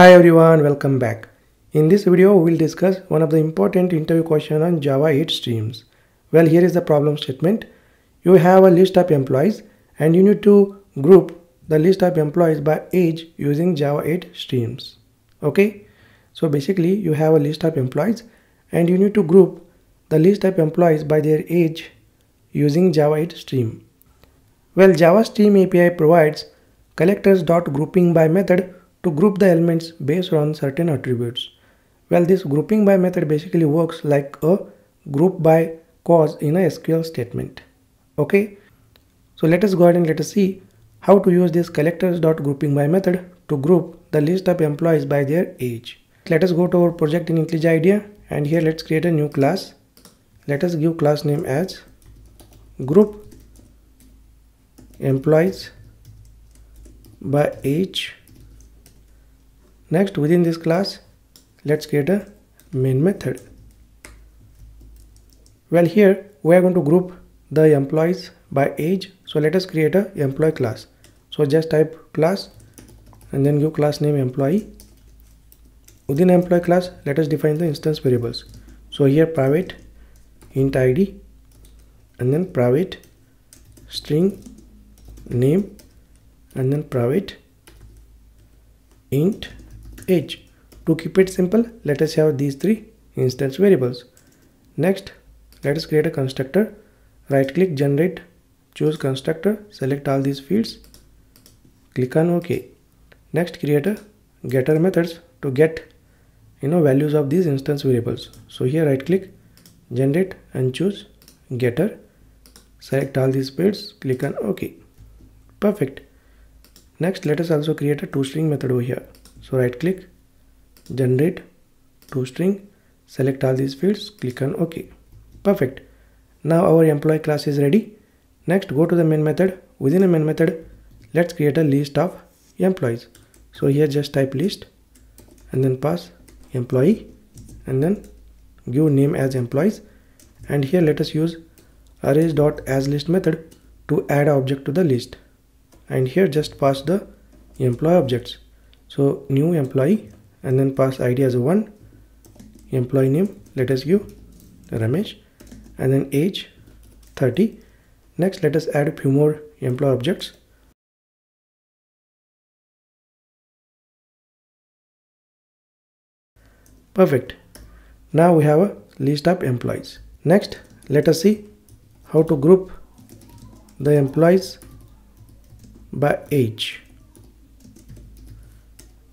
Hi everyone, welcome back. In this video, we will discuss one of the important interview question on Java 8 streams. Well, here is the problem statement. You have a list of employees and you need to group the list of employees by age using Java 8 streams. Okay, so basically you have a list of employees and you need to group the list of employees by their age using Java 8 stream. Well, Java Stream API provides collectors.grouping by method to group the elements based on certain attributes. Well, this grouping by method basically works like a group by clause in a SQL statement. Okay, so let us go ahead and let us see how to use this collectors.grouping by method to group the list of employees by their age. Let us go to our project in IntelliJ IDEA and here let's create a new class. Let us give class name as group employees by age next within this class let's create a main method. Well here we are going to group the employees by age. So let us create a employee class. So just type class and then give class name employee. Within employee class let us define the instance variables. So here private int id and then private string name and then private int age to keep it simple let us have these three instance variables. Next let us create a constructor. Right click generate. Choose constructor. Select all these fields. Click on ok. Next create a getter methods to get you know values of these instance variables. So here right click generate and choose getter. Select all these fields. Click on ok. Perfect. Next let us also create a toString method over here so right click generate to string, select all these fields click on ok. Perfect. Now our employee class is ready. Next go to the main method. Within a main method let's create a list of employees. So here just type list and then pass employee and then give name as employees. And here let us use arrays.aslist method to add object to the list. And here just pass the employee objects so new employee and then pass id as a 1 employee name let us give Ramesh and then age 30 next let us add a few more employee objects. Perfect. Now we have a list of employees. Next let us see how to group the employees by age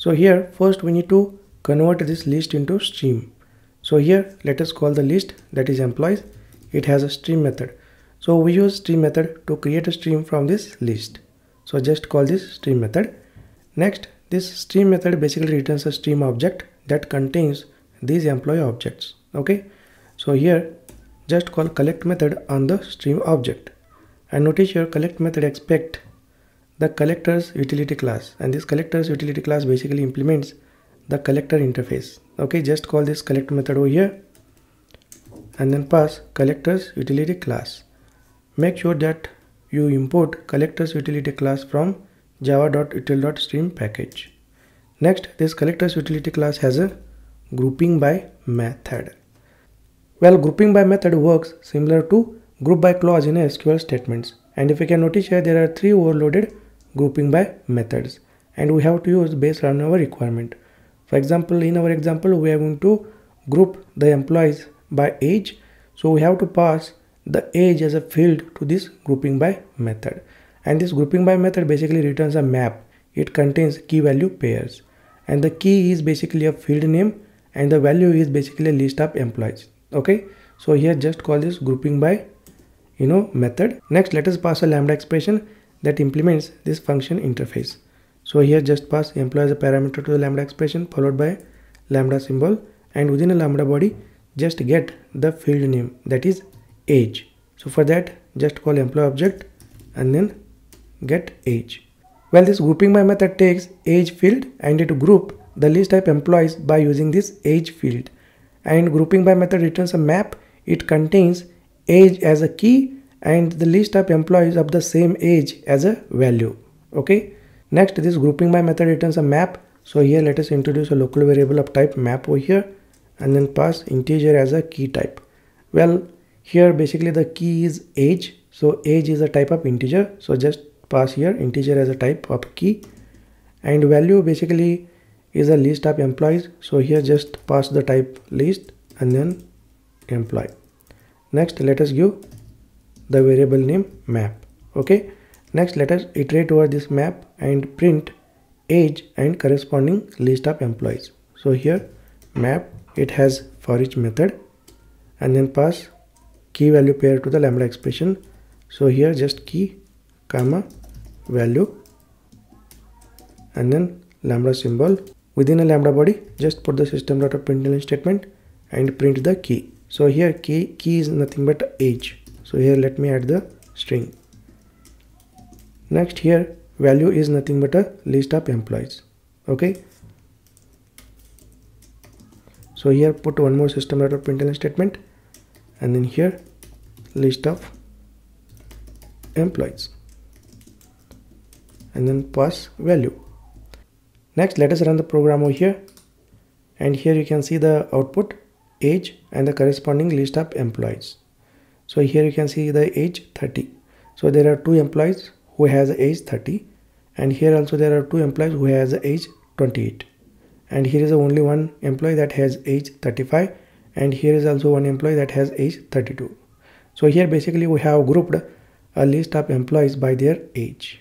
so here first we need to convert this list into stream. So here let us call the list that is employees. It has a stream method. So we use stream method to create a stream from this list. So just call this stream method. Next this stream method basically returns a stream object that contains these employee objects. Okay? So here just call collect method on the stream object. And notice here collect method expect the collectors utility class. And this collectors utility class basically implements the collector interface. Okay just call this collect method over here. And then pass collectors utility class. Make sure that you import collectors utility class from java.util.stream package. Next this collectors utility class has a grouping by method. Well grouping by method works similar to group by clause in SQL statements. And if you can notice here there are three overloaded grouping by methods and we have to use based on our requirement. For example, in our example, we are going to group the employees by age. So we have to pass the age as a field to this grouping by method. And this grouping by method basically returns a map. It contains key value pairs. And the key is basically a field name and the value is basically a list of employees. Okay. So here just call this grouping by you know method. Next let us pass a lambda expression that implements this function interface. So here just pass employee as a parameter to the lambda expression followed by lambda symbol and within a lambda body just get the field name that is age. So for that just call employee object and then get age. Well this grouping by method takes age field and it group the list type employees by using this age field and grouping by method returns a map it contains age as a key and the list of employees of the same age as a value okay next this grouping by method returns a map So here let us introduce a local variable of type map over here and then pass integer as a key type. Well, here basically the key is age. So age is a type of integer. So just pass here integer as a type of key and value basically is a list of employees. So here just pass the type list and then employee. Next let us give the variable name map. Okay. Next let us iterate over this map and print age and corresponding list of employees. So here map it has for each method and then pass key value pair to the lambda expression. So here just key comma value and then lambda symbol within a lambda body just put the system dot println statement and print the key. So here key key is nothing but age. So here let me add the string. Next here value is nothing but a list of employees. Okay? So here put one more system of println statement. And then here list of employees. And then pass value. Next let us run the program over here. And here you can see the output age and the corresponding list of employees so here you can see the age 30 so there are two employees who has age 30 and here also there are two employees who has age 28 and here is only one employee that has age 35 and here is also one employee that has age 32 so here basically we have grouped a list of employees by their age.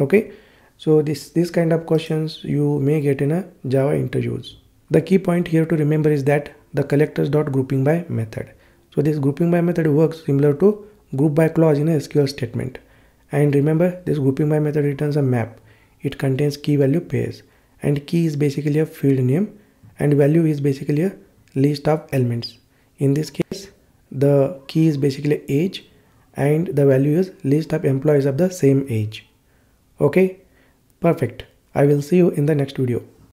Okay? So this this kind of questions you may get in a java interviews. The key point here to remember is that the collectors dot grouping by method so this grouping by method works similar to group by clause in a sql statement. And remember this grouping by method returns a map. It contains key value pairs. And key is basically a field name. And value is basically a list of elements. In this case the key is basically age. And the value is list of employees of the same age. Okay? Perfect. I will see you in the next video